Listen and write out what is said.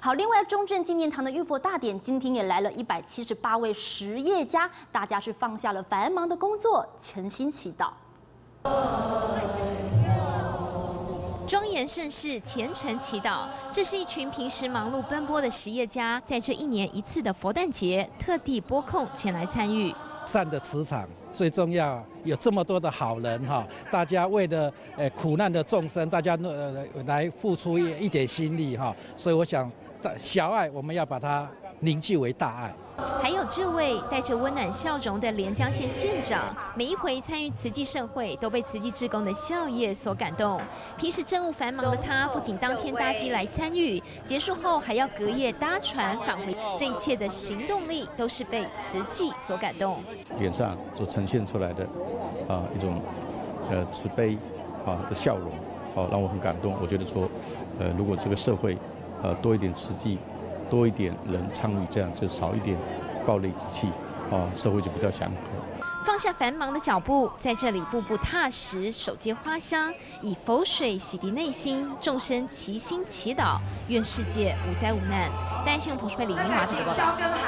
好，另外中正纪念堂的浴佛大典今天也来了一百七十八位实业家，大家是放下了繁忙的工作，诚心祈祷。庄严盛世，虔诚祈祷，这是一群平时忙碌奔波的实业家，在这一年一次的佛诞节，特地拨空前来参与。善的磁场最重要，有这么多的好人哈，大家为了呃苦难的众生，大家呃来付出一一点心力哈，所以我想。小爱，我们要把它凝聚为大爱。还有这位带着温暖笑容的连江县县长，每一回参与慈济盛会，都被慈济志工的笑靥所感动。平时政务繁忙的他，不仅当天搭机来参与，结束后还要隔夜搭船返回。这一切的行动力，都是被慈济所感动。脸上所呈现出来的啊一种呃慈悲啊的笑容，哦让我很感动。我觉得说，呃如果这个社会。呃，多一点实际，多一点人参与，这样就少一点暴力之气，啊，社会就比较祥和。放下繁忙的脚步，在这里步步踏实，手接花香，以佛水洗涤内心，众生齐心祈祷，愿世界无灾无难。担心彭淑佩、李明华这个报道。